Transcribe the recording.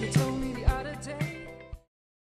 you told me